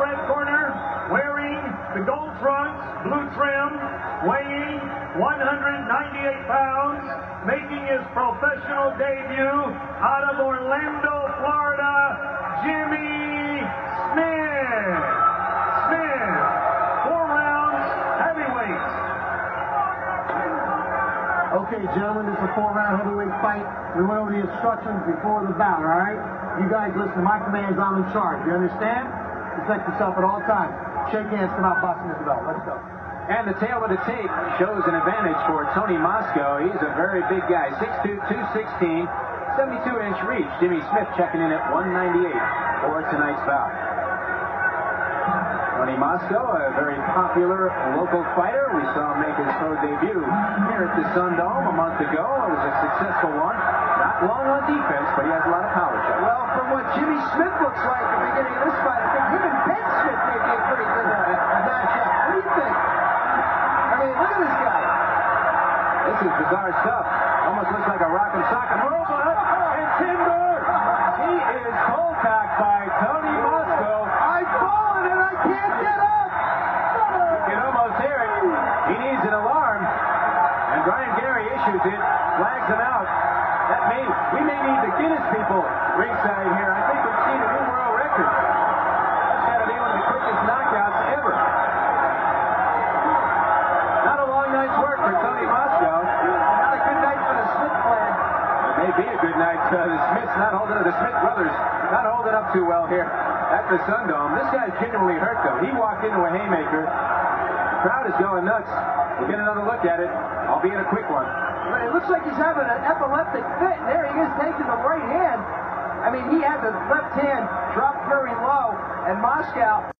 Red corner, wearing the gold fronts, blue trim, weighing 198 pounds, making his professional debut out of Orlando, Florida, Jimmy Smith. Smith, four rounds, heavyweight. Okay, gentlemen, this is a four-round heavyweight fight. We went over the instructions before the bout, all right? You guys listen my commands, I'm in charge. You understand? Protect yourself at all times. Shake hands, come out boxing belt. Let's go. And the tale of the tape shows an advantage for Tony Moscow. He's a very big guy, 6'2", 216, 72-inch reach. Jimmy Smith checking in at 198 for tonight's bout. Tony Moscow, a very popular local fighter. We saw him make his pro debut here at the Sun Dome a month ago. It was a successful one. Not long on defense, but he has a lot of power. Chuck. Well, from what Jimmy Smith looks like at the beginning of this fight, I think him and Ben Smith may be a pretty good uh, matchup. What do you think? I mean, look at this guy. This is bizarre stuff. Almost looks like a rock and sock and roll and Timber. He is cold packed by Tony Moscow. I've fallen and I can't get up. You can almost hear it. He needs an alarm. And Brian Gary issues it, flags him out. That may we may need the Guinness people ringside here. Be a good night. Uh, the Smiths not holding the Smith brothers not holding up too well here at the Sun Dome. This guy's genuinely hurt though. He walked into a haymaker. The crowd is going nuts. We'll get another look at it. I'll be in a quick one. But it looks like he's having an epileptic fit. And there he is taking the right hand. I mean, he had the left hand dropped very low, and Moscow